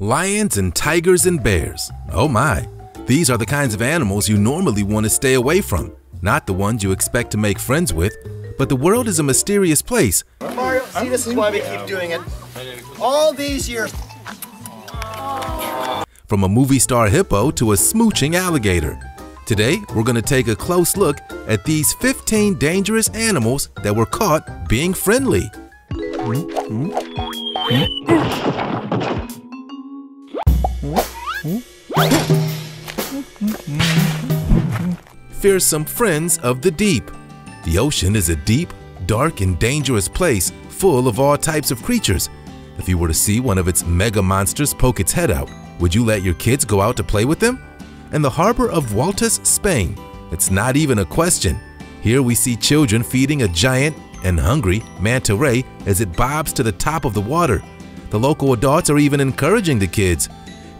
Lions and tigers and bears. Oh my. These are the kinds of animals you normally want to stay away from, not the ones you expect to make friends with. But the world is a mysterious place. Mario, see, this is why we keep doing it. All these years. From a movie star hippo to a smooching alligator. Today, we're going to take a close look at these 15 dangerous animals that were caught being friendly. Fearsome friends of the deep. The ocean is a deep, dark, and dangerous place full of all types of creatures. If you were to see one of its mega monsters poke its head out, would you let your kids go out to play with them? In the harbor of Hueltas, Spain, it's not even a question. Here we see children feeding a giant and hungry manta ray as it bobs to the top of the water. The local adults are even encouraging the kids.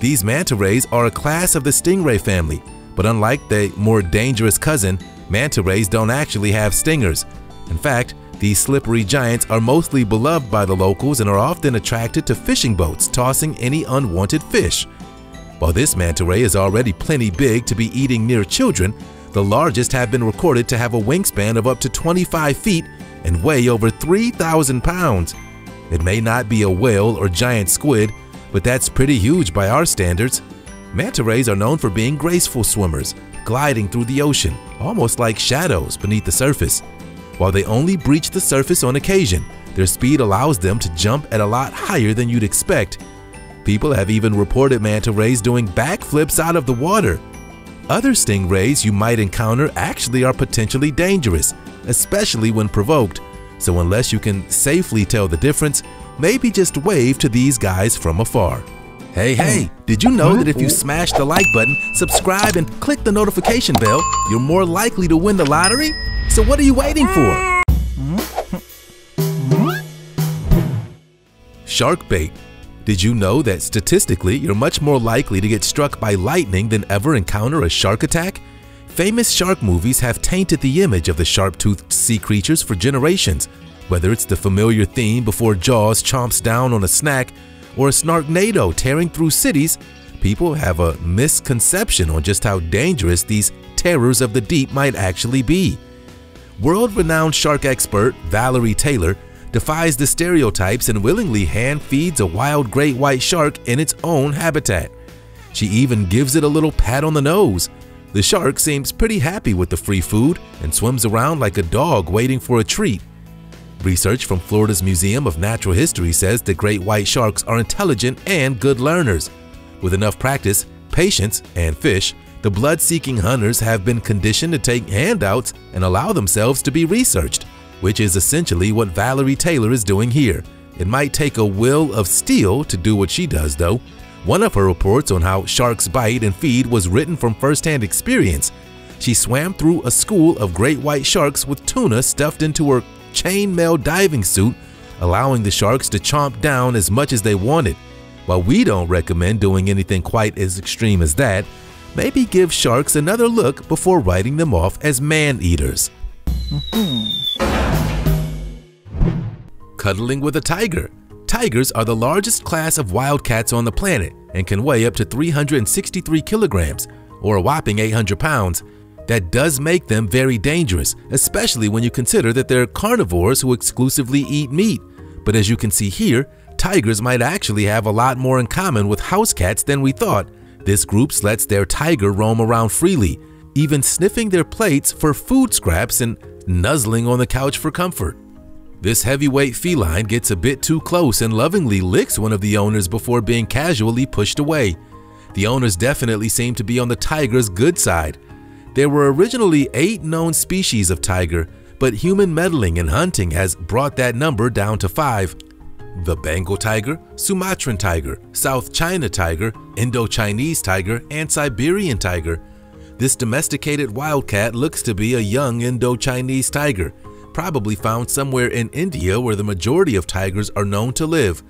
These manta rays are a class of the stingray family, but unlike their more dangerous cousin, manta rays don't actually have stingers. In fact, these slippery giants are mostly beloved by the locals and are often attracted to fishing boats tossing any unwanted fish. While this manta ray is already plenty big to be eating near children, the largest have been recorded to have a wingspan of up to 25 feet and weigh over 3,000 pounds. It may not be a whale or giant squid, but that's pretty huge by our standards. Manta rays are known for being graceful swimmers, gliding through the ocean, almost like shadows beneath the surface. While they only breach the surface on occasion, their speed allows them to jump at a lot higher than you'd expect. People have even reported manta rays doing backflips out of the water. Other stingrays you might encounter actually are potentially dangerous, especially when provoked, so unless you can safely tell the difference, maybe just wave to these guys from afar. Hey, hey, did you know that if you smash the like button, subscribe, and click the notification bell, you're more likely to win the lottery? So what are you waiting for? Shark bait. Did you know that statistically you're much more likely to get struck by lightning than ever encounter a shark attack? Famous shark movies have tainted the image of the sharp-toothed sea creatures for generations, whether it's the familiar theme before Jaws chomps down on a snack or a Sharknado tearing through cities, people have a misconception on just how dangerous these terrors of the deep might actually be. World-renowned shark expert Valerie Taylor defies the stereotypes and willingly hand feeds a wild great white shark in its own habitat. She even gives it a little pat on the nose. The shark seems pretty happy with the free food and swims around like a dog waiting for a treat. Research from Florida's Museum of Natural History says that great white sharks are intelligent and good learners. With enough practice, patience, and fish, the blood-seeking hunters have been conditioned to take handouts and allow themselves to be researched, which is essentially what Valerie Taylor is doing here. It might take a will of steel to do what she does though. One of her reports on how sharks bite and feed was written from first-hand experience. She swam through a school of great white sharks with tuna stuffed into her chainmail diving suit, allowing the sharks to chomp down as much as they wanted. While we don't recommend doing anything quite as extreme as that, maybe give sharks another look before writing them off as man-eaters. Cuddling with a tiger. Tigers are the largest class of wild cats on the planet and can weigh up to 363 kilograms, or a whopping 800 pounds. That does make them very dangerous, especially when you consider that they're carnivores who exclusively eat meat. But as you can see here, tigers might actually have a lot more in common with house cats than we thought. This group lets their tiger roam around freely, even sniffing their plates for food scraps and nuzzling on the couch for comfort. This heavyweight feline gets a bit too close and lovingly licks one of the owners before being casually pushed away. The owners definitely seem to be on the tiger's good side. There were originally eight known species of tiger, but human meddling and hunting has brought that number down to five. The Bengal tiger, Sumatran tiger, South China tiger, Indo-Chinese tiger, and Siberian tiger. This domesticated wildcat looks to be a young Indo-Chinese tiger, probably found somewhere in India where the majority of tigers are known to live.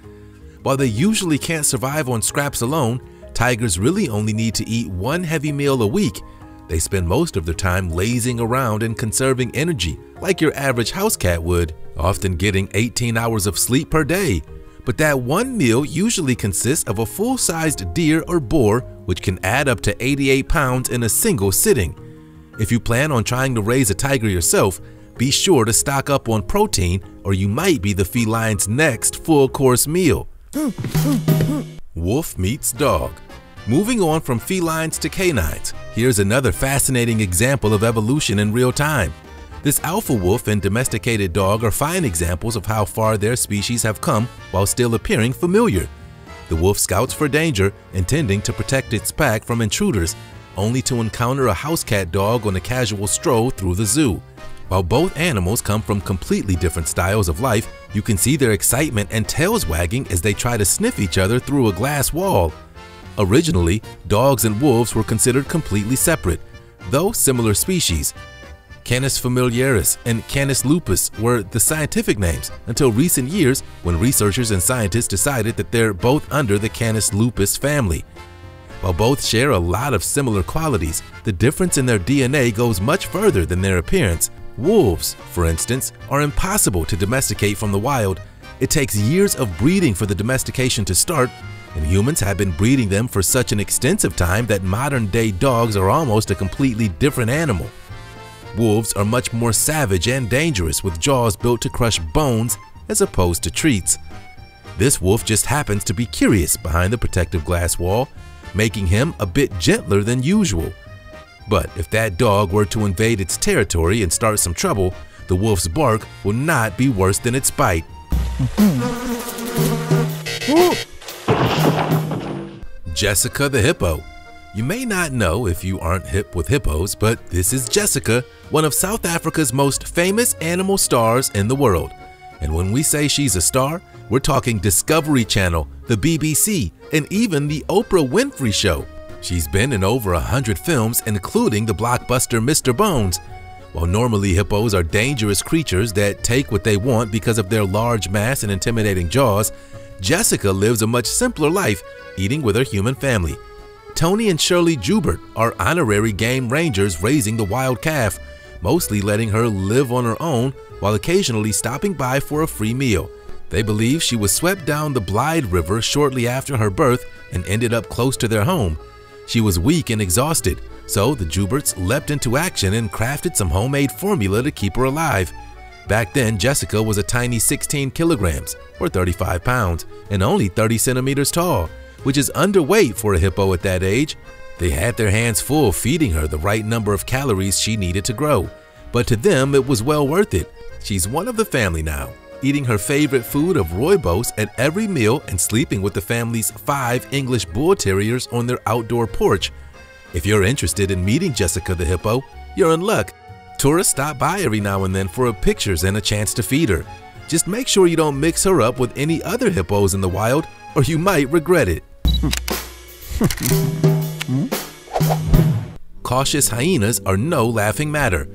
While they usually can't survive on scraps alone, tigers really only need to eat one heavy meal a week. They spend most of their time lazing around and conserving energy, like your average house cat would, often getting 18 hours of sleep per day. but that one meal usually consists of a full-sized deer or boar which can add up to 88 pounds in a single sitting. If you plan on trying to raise a tiger yourself, be sure to stock up on protein or you might be the feline's next full-course meal. Hmm, hmm, hmm. Wolf meets dog. Moving on from felines to canines, here's another fascinating example of evolution in real time. This alpha wolf and domesticated dog are fine examples of how far their species have come while still appearing familiar. The wolf scouts for danger, intending to protect its pack from intruders, only to encounter a house cat dog on a casual stroll through the zoo. While both animals come from completely different styles of life, you can see their excitement and tails wagging as they try to sniff each other through a glass wall. Originally, dogs and wolves were considered completely separate, though similar species. Canis familiaris and Canis lupus were the scientific names until recent years when researchers and scientists decided that they're both under the Canis lupus family. While both share a lot of similar qualities, the difference in their DNA goes much further than their appearance. Wolves, for instance, are impossible to domesticate from the wild. It takes years of breeding for the domestication to start, and humans have been breeding them for such an extensive time that modern day dogs are almost a completely different animal. Wolves are much more savage and dangerous with jaws built to crush bones as opposed to treats. This wolf just happens to be curious behind the protective glass wall, making him a bit gentler than usual. But if that dog were to invade its territory and start some trouble, the wolf's bark will not be worse than its bite. Jessica the Hippo you may not know if you aren't hip with hippos, but this is Jessica, one of South Africa's most famous animal stars in the world. And when we say she's a star, we're talking Discovery Channel, the BBC, and even the Oprah Winfrey Show. She's been in over a hundred films, including the blockbuster Mr. Bones. While normally hippos are dangerous creatures that take what they want because of their large mass and intimidating jaws, Jessica lives a much simpler life, eating with her human family. Tony and Shirley Joubert are honorary game rangers raising the wild calf, mostly letting her live on her own while occasionally stopping by for a free meal. They believe she was swept down the Blyde River shortly after her birth and ended up close to their home. She was weak and exhausted, so the Jouberts leapt into action and crafted some homemade formula to keep her alive. Back then, Jessica was a tiny 16 kilograms, or 35 pounds, and only 30 centimeters tall which is underweight for a hippo at that age. They had their hands full feeding her the right number of calories she needed to grow, but to them it was well worth it. She's one of the family now, eating her favorite food of rooibos at every meal and sleeping with the family's five English Bull Terriers on their outdoor porch. If you're interested in meeting Jessica the hippo, you're in luck. Tourists stop by every now and then for pictures and a chance to feed her. Just make sure you don't mix her up with any other hippos in the wild or you might regret it. Cautious hyenas are no laughing matter.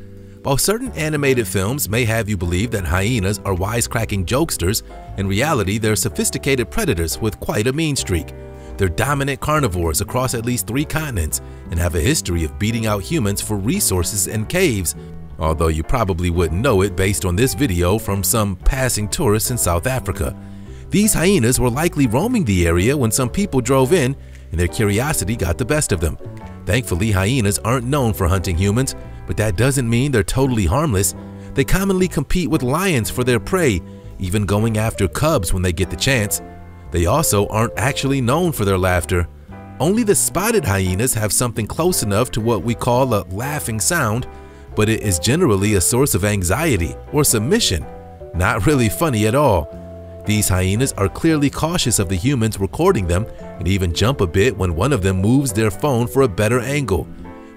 While certain animated films may have you believe that hyenas are wisecracking jokesters, in reality they're sophisticated predators with quite a mean streak. They're dominant carnivores across at least three continents and have a history of beating out humans for resources and caves, although you probably wouldn't know it based on this video from some passing tourists in South Africa. These hyenas were likely roaming the area when some people drove in and their curiosity got the best of them. Thankfully, hyenas aren't known for hunting humans, but that doesn't mean they're totally harmless. They commonly compete with lions for their prey, even going after cubs when they get the chance. They also aren't actually known for their laughter. Only the spotted hyenas have something close enough to what we call a laughing sound, but it is generally a source of anxiety or submission. Not really funny at all. These hyenas are clearly cautious of the humans recording them and even jump a bit when one of them moves their phone for a better angle.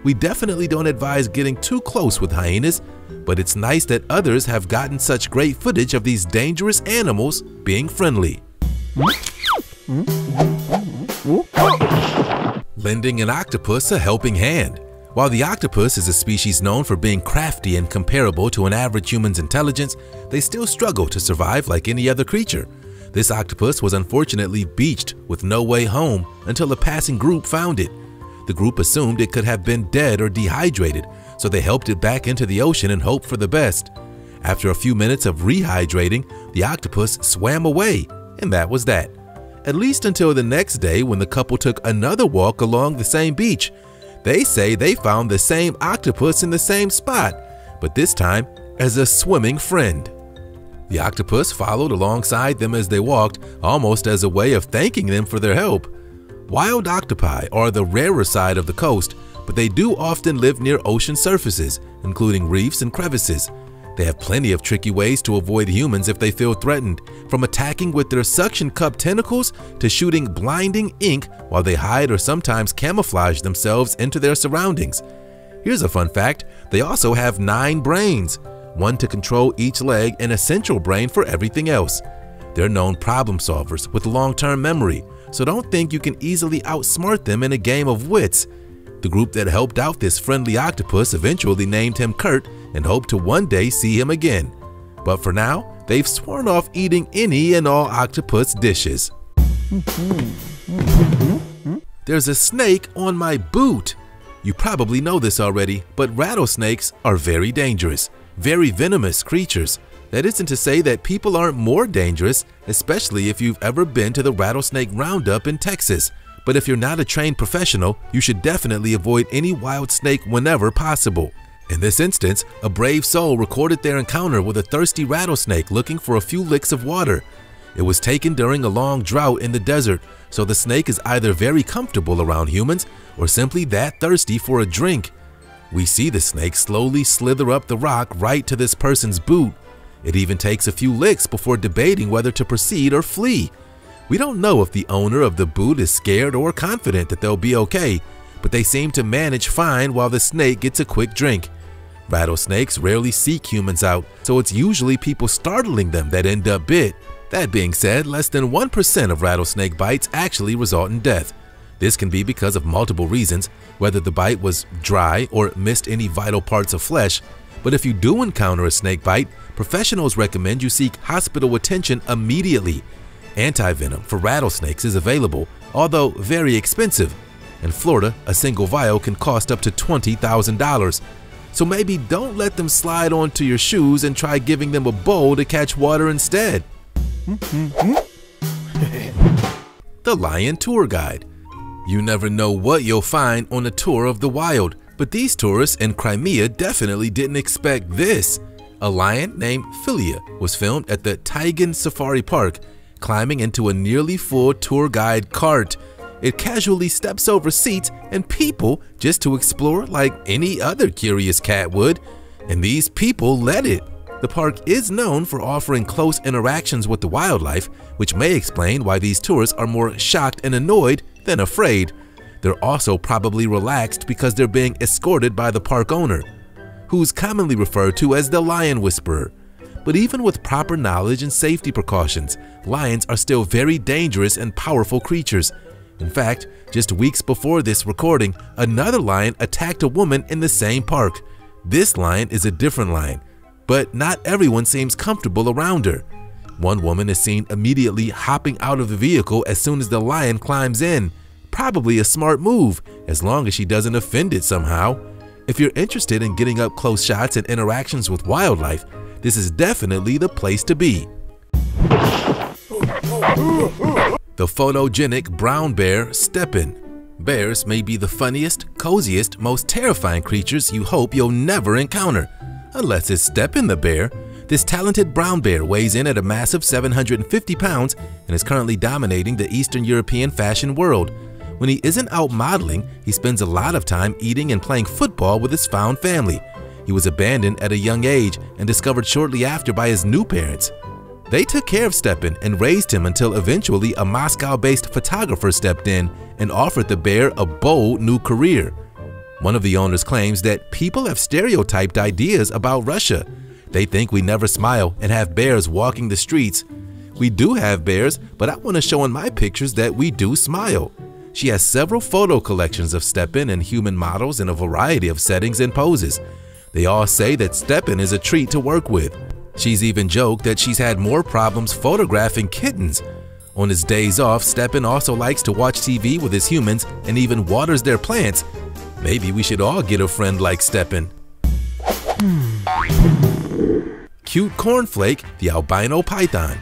We definitely don't advise getting too close with hyenas, but it's nice that others have gotten such great footage of these dangerous animals being friendly. Lending an octopus a helping hand. While the octopus is a species known for being crafty and comparable to an average human's intelligence, they still struggle to survive like any other creature. This octopus was unfortunately beached with no way home until a passing group found it. The group assumed it could have been dead or dehydrated, so they helped it back into the ocean and hoped for the best. After a few minutes of rehydrating, the octopus swam away, And that was that. At least until the next day when the couple took another walk along the same beach. They say they found the same octopus in the same spot, but this time as a swimming friend. The octopus followed alongside them as they walked, almost as a way of thanking them for their help. Wild octopi are the rarer side of the coast, but they do often live near ocean surfaces, including reefs and crevices. They have plenty of tricky ways to avoid humans if they feel threatened, from attacking with their suction cup tentacles to shooting blinding ink while they hide or sometimes camouflage themselves into their surroundings. Here's a fun fact, they also have nine brains, one to control each leg and a central brain for everything else. They're known problem solvers with long-term memory, so don't think you can easily outsmart them in a game of wits. The group that helped out this friendly octopus eventually named him Kurt and hope to one day see him again. But for now, they've sworn off eating any and all octopus dishes. There's a snake on my boot. You probably know this already, but rattlesnakes are very dangerous, very venomous creatures. That isn't to say that people aren't more dangerous, especially if you've ever been to the rattlesnake roundup in Texas. But if you're not a trained professional, you should definitely avoid any wild snake whenever possible. In this instance, a brave soul recorded their encounter with a thirsty rattlesnake looking for a few licks of water. It was taken during a long drought in the desert, so the snake is either very comfortable around humans or simply that thirsty for a drink. We see the snake slowly slither up the rock right to this person's boot. It even takes a few licks before debating whether to proceed or flee. We don't know if the owner of the boot is scared or confident that they'll be okay, but they seem to manage fine while the snake gets a quick drink. Rattlesnakes rarely seek humans out, so it's usually people startling them that end up bit. That being said, less than 1% of rattlesnake bites actually result in death. This can be because of multiple reasons, whether the bite was dry or missed any vital parts of flesh. But if you do encounter a snake bite, professionals recommend you seek hospital attention immediately. Antivenom for rattlesnakes is available, although very expensive. In Florida, a single vial can cost up to $20,000. So maybe don't let them slide onto your shoes and try giving them a bowl to catch water instead. the Lion Tour Guide You never know what you'll find on a tour of the wild, but these tourists in Crimea definitely didn't expect this. A lion named Philia was filmed at the Taigan Safari Park, climbing into a nearly full tour guide cart. It casually steps over seats and people just to explore like any other curious cat would, and these people let it. The park is known for offering close interactions with the wildlife, which may explain why these tourists are more shocked and annoyed than afraid. They're also probably relaxed because they're being escorted by the park owner, who's commonly referred to as the lion whisperer. But even with proper knowledge and safety precautions, lions are still very dangerous and powerful creatures. In fact, just weeks before this recording, another lion attacked a woman in the same park. This lion is a different lion, but not everyone seems comfortable around her. One woman is seen immediately hopping out of the vehicle as soon as the lion climbs in. Probably a smart move, as long as she doesn't offend it somehow. If you're interested in getting up close shots and interactions with wildlife, this is definitely the place to be. The photogenic brown bear Stepan. Bears may be the funniest, coziest, most terrifying creatures you hope you'll never encounter. Unless it's Stepan the bear. This talented brown bear weighs in at a massive 750 pounds and is currently dominating the Eastern European fashion world. When he isn't out modeling, he spends a lot of time eating and playing football with his found family. He was abandoned at a young age and discovered shortly after by his new parents. They took care of Stepan and raised him until eventually a Moscow-based photographer stepped in and offered the bear a bold new career. One of the owners claims that people have stereotyped ideas about Russia. They think we never smile and have bears walking the streets. We do have bears, but I want to show in my pictures that we do smile. She has several photo collections of Stepan and human models in a variety of settings and poses. They all say that Stepan is a treat to work with. She's even joked that she's had more problems photographing kittens. On his days off, Stepan also likes to watch TV with his humans and even waters their plants. Maybe we should all get a friend like Stepan. Hmm. Cute Cornflake, the albino python.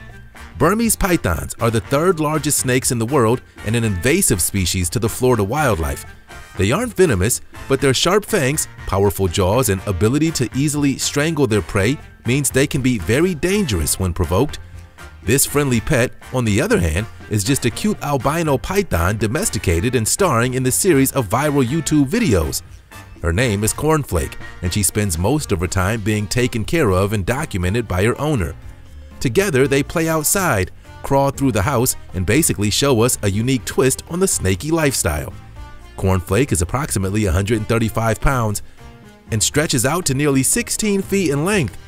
Burmese pythons are the third largest snakes in the world and an invasive species to the Florida wildlife. They aren't venomous, but their sharp fangs, powerful jaws, and ability to easily strangle their prey means they can be very dangerous when provoked. This friendly pet, on the other hand, is just a cute albino python domesticated and starring in the series of viral YouTube videos. Her name is Cornflake, and she spends most of her time being taken care of and documented by her owner. Together, they play outside, crawl through the house, and basically show us a unique twist on the snaky lifestyle. Cornflake is approximately 135 pounds and stretches out to nearly 16 feet in length.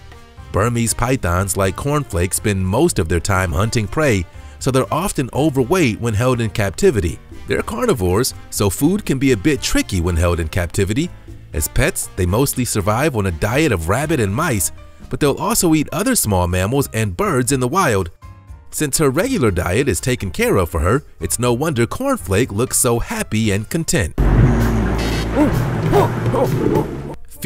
Burmese pythons like Cornflake spend most of their time hunting prey, so they're often overweight when held in captivity. They're carnivores, so food can be a bit tricky when held in captivity. As pets, they mostly survive on a diet of rabbit and mice, but they'll also eat other small mammals and birds in the wild. Since her regular diet is taken care of for her, it's no wonder Cornflake looks so happy and content.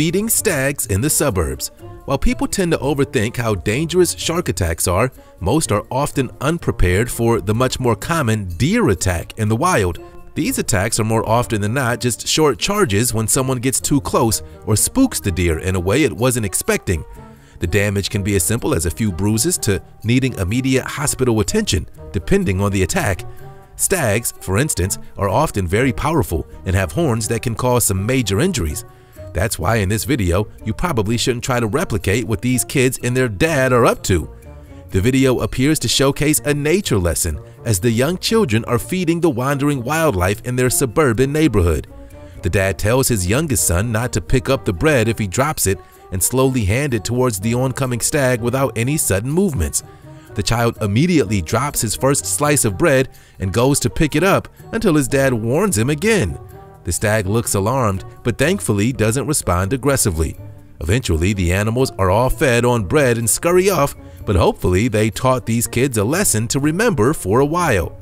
Feeding stags in the suburbs. While people tend to overthink how dangerous shark attacks are, most are often unprepared for the much more common deer attack in the wild. These attacks are more often than not just short charges when someone gets too close or spooks the deer in a way it wasn't expecting. The damage can be as simple as a few bruises to needing immediate hospital attention, depending on the attack. Stags, for instance, are often very powerful and have horns that can cause some major injuries. That's why in this video, you probably shouldn't try to replicate what these kids and their dad are up to. The video appears to showcase a nature lesson as the young children are feeding the wandering wildlife in their suburban neighborhood. The dad tells his youngest son not to pick up the bread if he drops it and slowly hand it towards the oncoming stag without any sudden movements. The child immediately drops his first slice of bread and goes to pick it up until his dad warns him again. The stag looks alarmed, but thankfully doesn't respond aggressively. Eventually, the animals are all fed on bread and scurry off, but hopefully they taught these kids a lesson to remember for a while.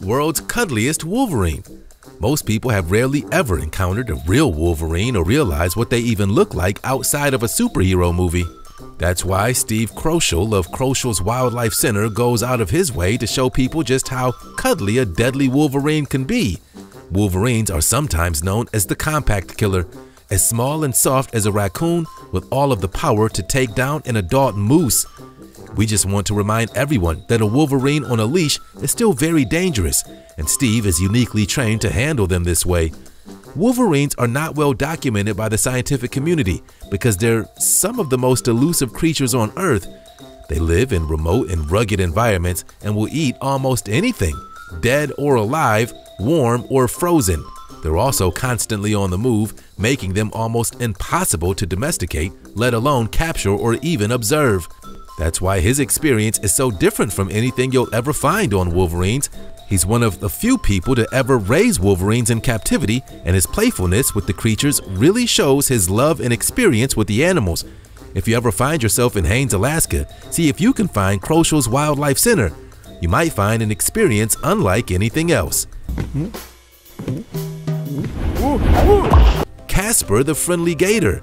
World's cuddliest Wolverine most people have rarely ever encountered a real Wolverine or realize what they even look like outside of a superhero movie. That's why Steve Kroschel of Kroschel's Wildlife Center goes out of his way to show people just how cuddly a deadly Wolverine can be. Wolverines are sometimes known as the compact killer, as small and soft as a raccoon with all of the power to take down an adult moose. We just want to remind everyone that a Wolverine on a leash is still very dangerous, and Steve is uniquely trained to handle them this way. Wolverines are not well documented by the scientific community because they're some of the most elusive creatures on Earth. They live in remote and rugged environments and will eat almost anything, dead or alive, warm or frozen. They're also constantly on the move, making them almost impossible to domesticate, let alone capture or even observe. That's why his experience is so different from anything you'll ever find on Wolverines. He's one of the few people to ever raise Wolverines in captivity, and his playfulness with the creatures really shows his love and experience with the animals. If you ever find yourself in Haines, Alaska, see if you can find Kroschel's Wildlife Center. You might find an experience unlike anything else. Casper the Friendly Gator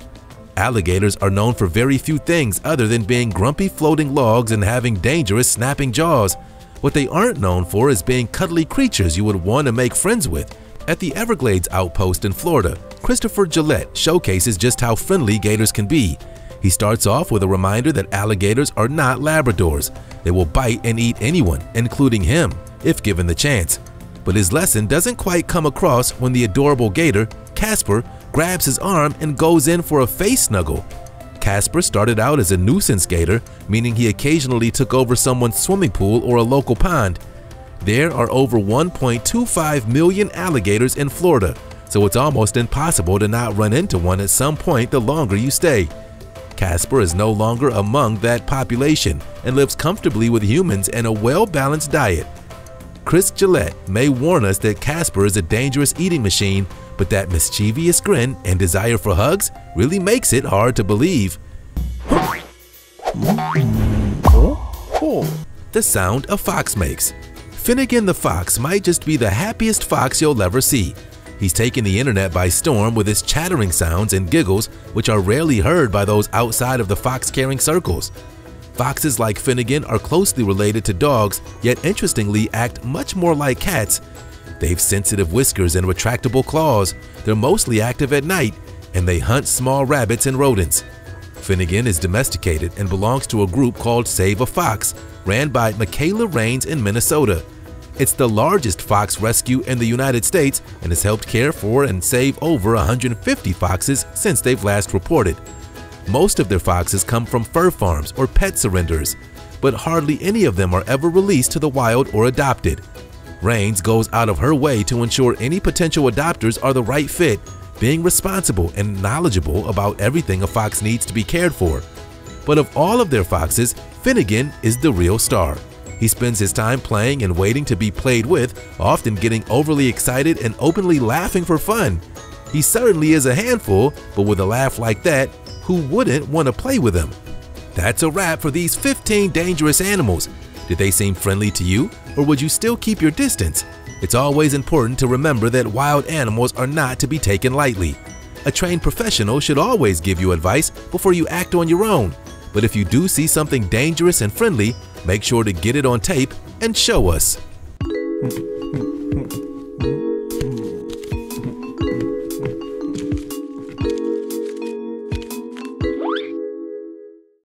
Alligators are known for very few things other than being grumpy floating logs and having dangerous snapping jaws. What they aren't known for is being cuddly creatures you would want to make friends with. At the Everglades outpost in Florida, Christopher Gillette showcases just how friendly gators can be. He starts off with a reminder that alligators are not Labradors. They will bite and eat anyone, including him, if given the chance. But his lesson doesn't quite come across when the adorable gator, Casper, grabs his arm and goes in for a face snuggle. Casper started out as a nuisance gator, meaning he occasionally took over someone's swimming pool or a local pond. There are over 1.25 million alligators in Florida, so it's almost impossible to not run into one at some point the longer you stay. Casper is no longer among that population and lives comfortably with humans and a well-balanced diet. Chris Gillette may warn us that Casper is a dangerous eating machine, but that mischievous grin and desire for hugs really makes it hard to believe. The sound a fox makes. Finnegan the fox might just be the happiest fox you'll ever see. He's taken the internet by storm with his chattering sounds and giggles, which are rarely heard by those outside of the fox caring circles. Foxes like Finnegan are closely related to dogs, yet interestingly act much more like cats. They've sensitive whiskers and retractable claws, they're mostly active at night, and they hunt small rabbits and rodents. Finnegan is domesticated and belongs to a group called Save a Fox, ran by Michaela Rains in Minnesota. It's the largest fox rescue in the United States and has helped care for and save over 150 foxes since they've last reported. Most of their foxes come from fur farms or pet surrenders, but hardly any of them are ever released to the wild or adopted. Rains goes out of her way to ensure any potential adopters are the right fit, being responsible and knowledgeable about everything a fox needs to be cared for. But of all of their foxes, Finnegan is the real star. He spends his time playing and waiting to be played with, often getting overly excited and openly laughing for fun. He certainly is a handful, but with a laugh like that, who wouldn't want to play with him? That's a wrap for these 15 dangerous animals. Did they seem friendly to you, or would you still keep your distance? It's always important to remember that wild animals are not to be taken lightly. A trained professional should always give you advice before you act on your own. But if you do see something dangerous and friendly, make sure to get it on tape and show us.